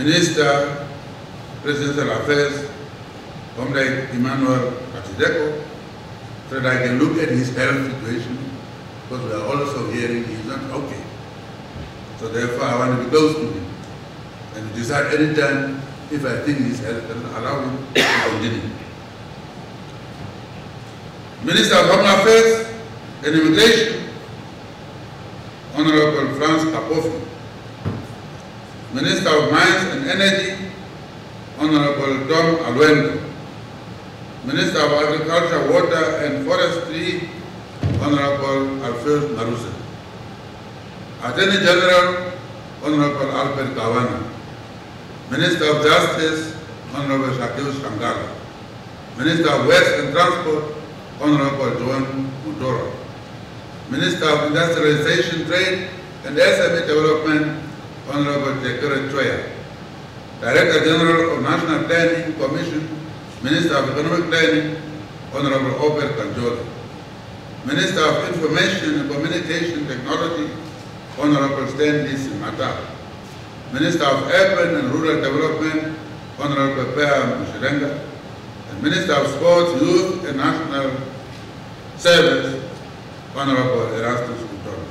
Minister, Presidential Affairs, Comrade Immanuel Ngatjizeko, so that I can look at his health situation, because we are also hearing he's not okay. So therefore, I want to be close to him and decide anytime if I think his health doesn't allow him to continue. Minister of Home Affairs and Immigration, Honorable Frans Kapofi. Minister of Mines and Energy, Honorable Tom Alweendo. Minister of Agriculture, Water and Forestry, Honorable Alpheus !Naruseb. Attorney General, Honorable Albert Kawana. Minister of Justice, Honorable Sacky Shanghala. Minister of Waste and Transport, Honorable John Mutorwa. Minister of Industrialization, Trade and SME Development, Honorable Tjekero Tweya. Director General of National Planning Commission, Minister of Economic Planning, Honorable Obeth Kandjoze. Minister of Information and Communication Technology, Honorable Stanley Simataa. Minister of Urban and Rural Development, Honorable Peya Mushelenga. And Minister of Sports, Youth and National Service, Honorable Erastus Kutoro.